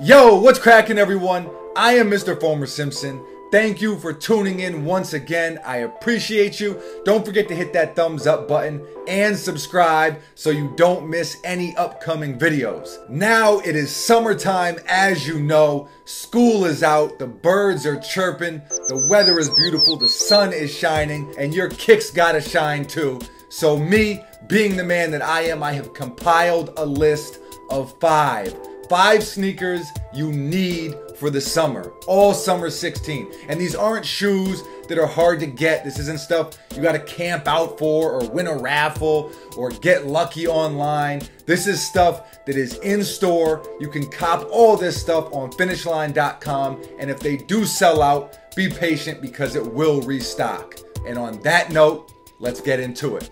Yo, what's cracking, everyone? I am Mr. Foamer Simpson. Thank you for tuning in once again. I appreciate you. Don't forget to hit that thumbs up button and subscribe so you don't miss any upcoming videos. Now it is summertime, as you know. School is out, the birds are chirping, the weather is beautiful, the sun is shining, and your kicks gotta shine too. So, me, being the man that I am, I have compiled a list of five Five sneakers you need for the summer, all summer 16. And these aren't shoes that are hard to get. This isn't stuff you got to camp out for or win a raffle or get lucky online. This is stuff that is in store. You can cop all this stuff on finishline.com. And if they do sell out, be patient because it will restock. And on that note, let's get into it.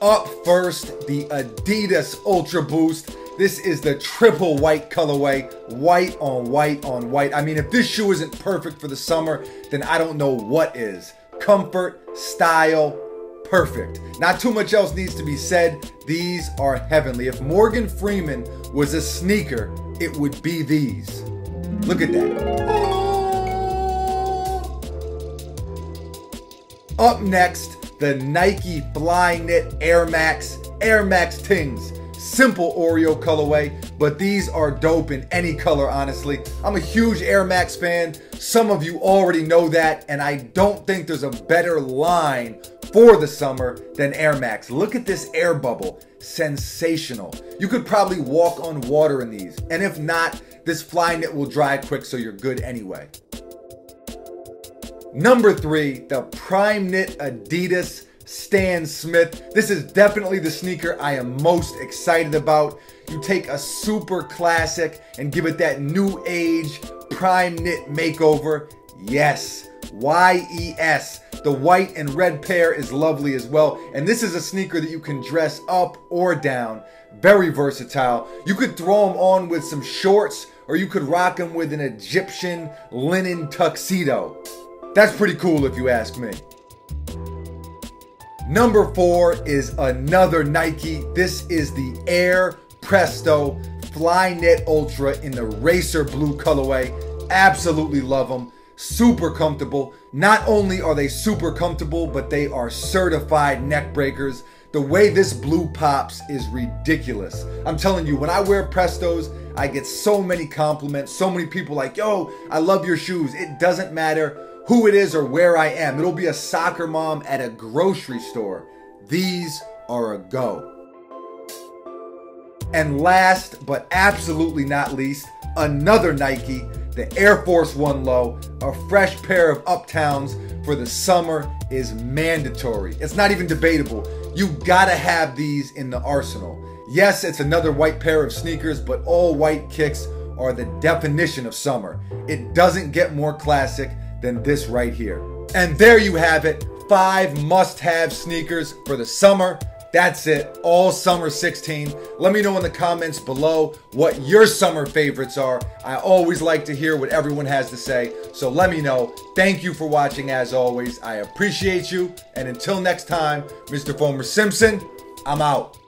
Up first, the Adidas Ultra Boost. This is the triple white colorway, white on white on white. I mean, if this shoe isn't perfect for the summer, then I don't know what is. Comfort, style, perfect. Not too much else needs to be said. These are heavenly. If Morgan Freeman was a sneaker, it would be these. Look at that. Up next, the Nike Flyknit Air Max, Air Max Tings simple Oreo colorway, but these are dope in any color, honestly. I'm a huge Air Max fan. Some of you already know that, and I don't think there's a better line for the summer than Air Max. Look at this air bubble. Sensational. You could probably walk on water in these. And if not, this fly knit will dry quick, so you're good anyway. Number three, the Primeknit Adidas Stan Smith. This is definitely the sneaker I am most excited about. You take a super classic and give it that new age prime knit makeover. Yes, YES. The white and red pair is lovely as well. And this is a sneaker that you can dress up or down. Very versatile. You could throw them on with some shorts or you could rock them with an Egyptian linen tuxedo. That's pretty cool if you ask me. Number four is another Nike. This is the Air Presto Flyknit Ultra in the racer blue colorway. Absolutely love them. Super comfortable. Not only are they super comfortable, but they are certified neck breakers. The way this blue pops is ridiculous. I'm telling you, when I wear Prestos, I get so many compliments. So many people like, yo, I love your shoes. It doesn't matter who it is or where I am. It'll be a soccer mom at a grocery store. These are a go. And last but absolutely not least, another Nike, the Air Force One Low, a fresh pair of Uptowns for the summer is mandatory. It's not even debatable. You gotta have these in the arsenal. Yes, it's another white pair of sneakers, but all white kicks are the definition of summer. It doesn't get more classic than this right here. And there you have it. Five must-have sneakers for the summer. That's it, all summer 16. Let me know in the comments below what your summer favorites are. I always like to hear what everyone has to say, so let me know. Thank you for watching as always. I appreciate you. And until next time, Mr. Foamer Simpson, I'm out.